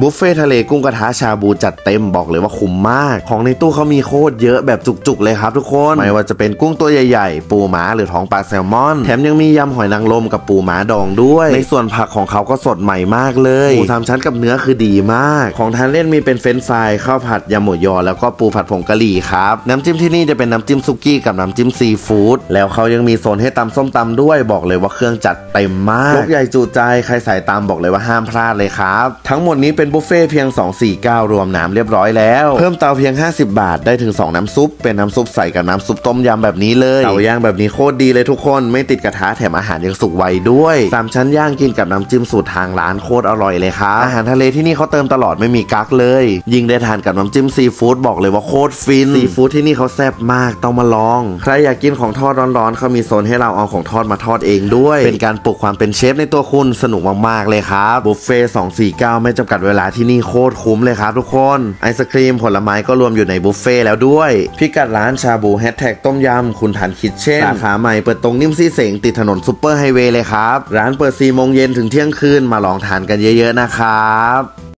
บุฟเฟ่ทะเลกุ้งกระทะชาบูจัดเต็มบอกเลยว่าคุ้มมาก ของในตู้เขามีโคตรเยอะแบบจุกๆเลยครับทุกคน ไม่ว่าจะเป็นกุ้งตัวใหญ่ๆ ปูม้าหรือท้องปลาแซลมอน แถมยังมียำหอยนางรมกับปูม้าดองด้วย ในส่วนผักของเขาก็สดใหม่มากเลยหมูสามชั้นกับเนื้อคือดีมาก ของทานเล่นมีเป็นเฟรนช์ฟรายข้าวผัดยำหมูยอแล้วก็ปูผัดผงกะหรี่ครับน้ำจิ้มที่นี่จะเป็นน้ำจิ้มซุกี้กับน้ำจิ้มซีฟู้ดแล้วเขายังมีโซนให้ตำส้มตำด้วยบอกเลยว่าเครื่องจัดเต็มมากรกใหญ่จุใจใครสายตามบอกเลยว่าห้ามพลาดเลยครับ ทั้งหมดนี้เป็น็นบุฟเฟ่เพียง 249 รวมน้ำเรียบร้อยแล้ว เพิ่มเตาเพียง 50 บาทได้ถึง 2 น้ำซุป เป็นน้ำซุปใส่กับน้ำซุปต้มยำแบบนี้เลย เตาย่างแบบนี้โคตรดีเลยทุกคน ไม่ติดกระทะแถมอาหารยังสุกไวด้วย สามชั้นย่างกินกับน้ำจิ้มสูตรทางร้านโคตรอร่อยเลยครับ อาหารทะเลที่นี่เขาเติมตลอดไม่มีกักเลย ยิ่งได้ทานกับน้ำจิ้มซีฟู้ดบอกเลยว่าโคตรฟิน ซีฟู้ดที่นี่เขาแซ่บมากต้องมาลอง ใครอยากกินของทอดร้อนๆเขามีโซนให้เราเอาของทอดมาทอดเองด้วย เป็นการปลุกความเป็นเชฟในตัวคุณสนุกมากๆเลยครับ บุฟเฟ่ต์ 249 ไม่จำกัดเวลาที่นี่โคตรคุ้มเลยครับทุกคน ไอศกรีมผลไม้ก็รวมอยู่ในบุฟเฟ่ต์แล้วด้วย พิกัดร้านชาบูแฮชแท็กต้มยำคุณธรรพ์คิทเช่นสาขาใหม่เปิดตรงนิ่มซี่เส็งติดถนนซูเปอร์ไฮเวย์เลยครับ ร้านเปิด4โมงเย็นถึงเที่ยงคืนมาลองทานกันเยอะๆนะครับ